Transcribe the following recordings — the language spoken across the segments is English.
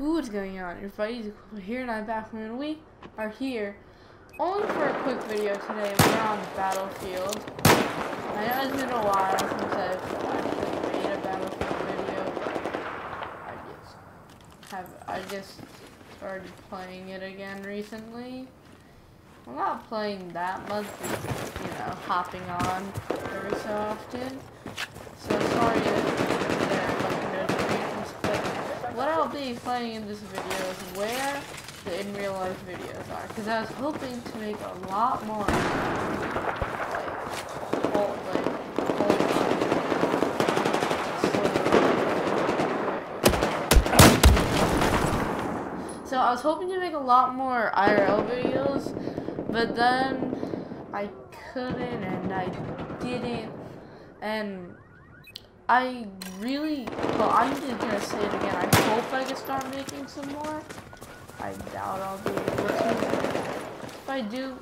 What's going on, everybody? Here and I'm back when we are here only for a quick video today. We're on Battlefield. I know it's been a while since I've actually made a Battlefield video. I just have I just started playing it again recently. I'm not playing that much, just, you know, hopping on every so often. So sorry if there are like notifications, but what I'll be playing in this video is where the in real life videos are. Because I was hoping to make a lot more So I was hoping to make a lot more IRL videos, but then I couldn't and I didn't and I really, well, I'm just gonna say it again. I hope I can start making some more. I doubt I'll be able to. If I do,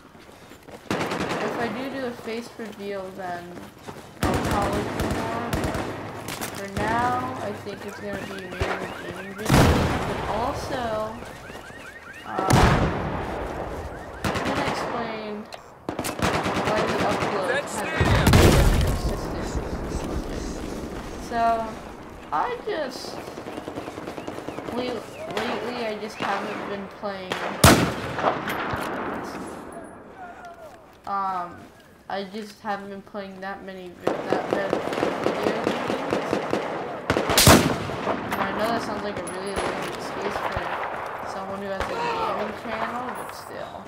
if I do do a face reveal, then I'll probably do more. For now, I think it's gonna be mainly gaming but also, um, I'm gonna explain why the upload hasn't been consistent. So, I just, we, lately I just haven't been playing, um, I just haven't been playing that many, that many games. I know that sounds like a really lame excuse for someone who has a gaming channel, but still,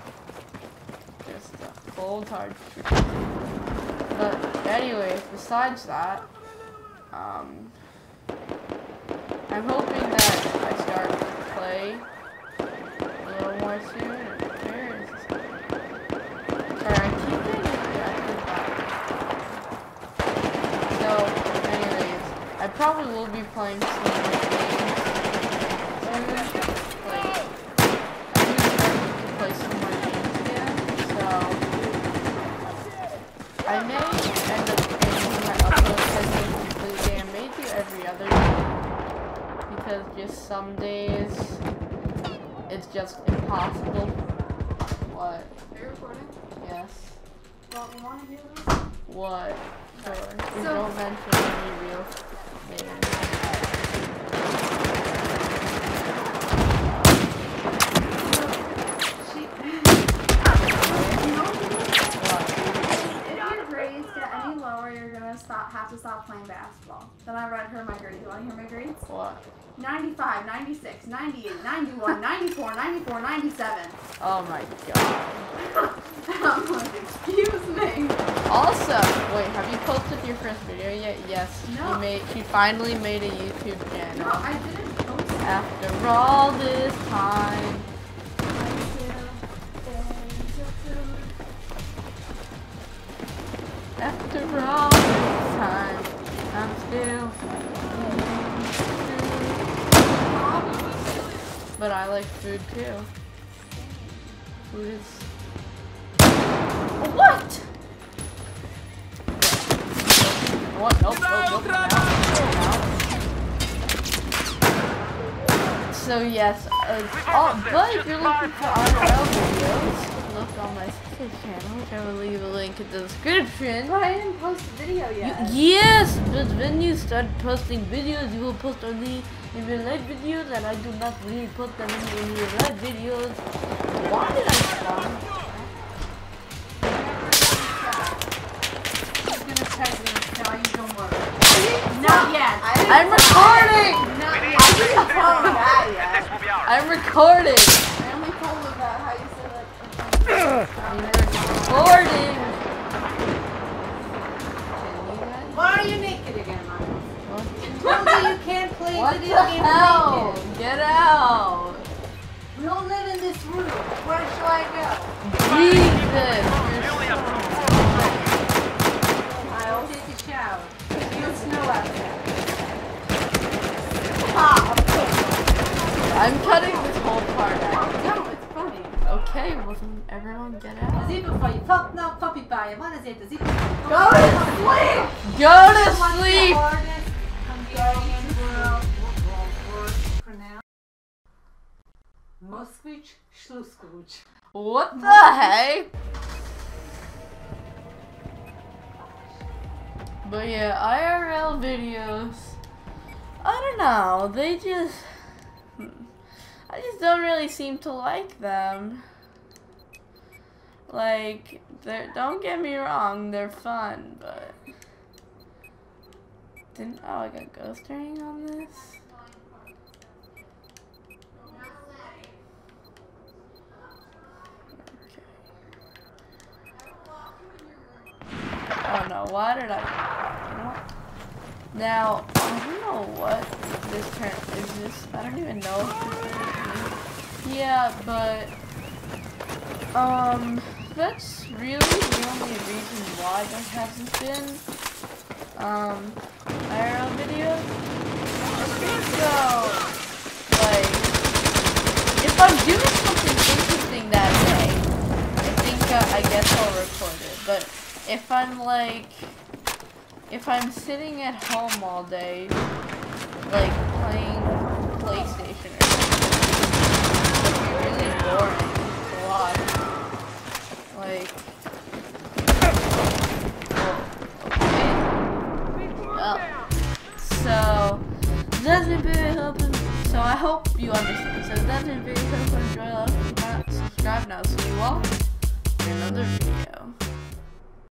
just a cold hard truth. But anyway, besides that, um, I'm hoping that I start to play a little more soon. Where is this? Sorry, I keep getting distracted by. So, anyways, I probably will be playing some games soon. Like, I'm gonna start to play some more games again. So, I may end up changing my upload schedule completely. I may do every other day because just some days it's just impossible. What? Are you recording? Yes. Well, we want to do this. What? Sure. So- don't mention any real names. She, What? if your grades get any lower, you're gonna stop. Have to stop playing basketball. Then I read her my grades. You want to hear my grades? What? 95, 96, 98, 91, 94, 94, 97. Oh my god. I'm like, excuse me. Also, wait, have you posted your first video yet? Yes. No. She made. She finally made a YouTube No, channel. I didn't post it. After all this time. After all time, I'm still. But I like food too. Food is. What? What? Nope, nope, nope. So yes, uh, oh, but if you're looking for IRL videos, look on my sister's channel, which I will leave a link in the description. But I didn't post a video You- yet. yes, but when you start posting videos, you will post only in real life videos, and I do not really put them in, real life videos. Why did I stop? She's gonna check and tell don't yet. I'm recording. Not yet. I didn't tell I'm cutting this whole part out. No, it's funny. Okay, well everyone get out. Zipperfaj, fatna papipája, van ezért a zipperfaj. Go to sleep! Go to sleep! I'm going in world for now. Moskvich, Schluskovich. What the heck? But yeah, IRL videos. I don't know. They just. Hmm. I just don't really seem to like them. Like, don't get me wrong, they're fun, but. Didn't. Oh, I got ghost ring on this? Oh no, why did I? Now, I don't know what this turn is. This I don't even know. If this is yeah, but um, that's really the only reason why there hasn't been um IRL. I think so. Like, if I'm doing something interesting that day, I think uh, I guess I'll record it. But if I'm like, if I'm sitting at home all day, like playing PlayStation or something, it'd be really boring to watch. Like, Well, so that's been very helpful. So I hope you understand. So that's been very helpful. Enjoy. Love. Subscribe now, see you all in another video.